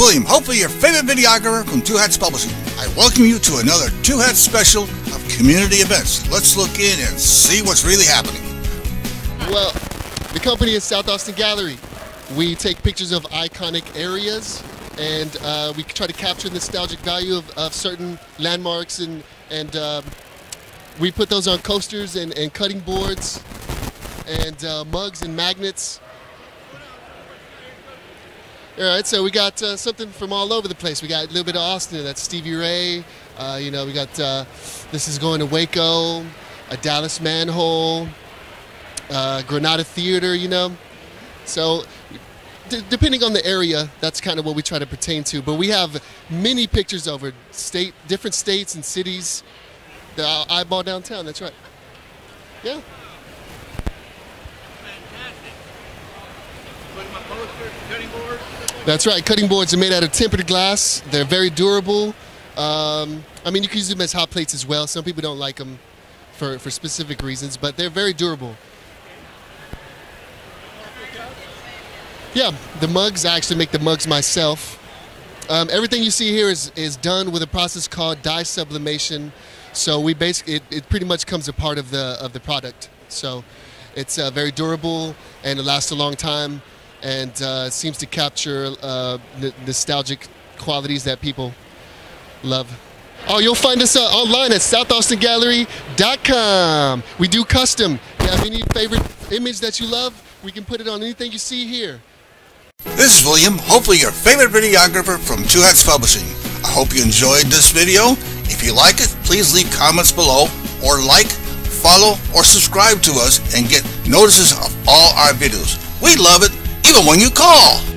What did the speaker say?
William, hopefully your favorite videographer from Two Hats Publishing. I welcome you to another Two Hats special of community events. Let's look in and see what's really happening. Well, the company is South Austin Gallery. We take pictures of iconic areas and uh, we try to capture the nostalgic value of, of certain landmarks and, and um, we put those on coasters and, and cutting boards and uh, mugs and magnets. All right, so we got uh, something from all over the place. We got a little bit of Austin. That's Stevie Ray. Uh, you know, we got uh, this is going to Waco, a Dallas manhole, uh, Granada Theater. You know, so depending on the area, that's kind of what we try to pertain to. But we have many pictures over state, different states and cities. The eyeball downtown. That's right. Yeah. That's right. Cutting boards are made out of tempered glass. They're very durable. Um, I mean, you can use them as hot plates as well. Some people don't like them for, for specific reasons, but they're very durable. Yeah, the mugs, I actually make the mugs myself. Um, everything you see here is, is done with a process called dye sublimation. So we basically, it, it pretty much comes a part of the, of the product. So it's uh, very durable and it lasts a long time and uh, seems to capture uh, nostalgic qualities that people love. Oh, you'll find us uh, online at southaustingallery.com. We do custom. If you have any favorite image that you love, we can put it on anything you see here. This is William, hopefully your favorite videographer from Two Hats Publishing. I hope you enjoyed this video. If you like it, please leave comments below or like, follow, or subscribe to us and get notices of all our videos. We love it even when you call.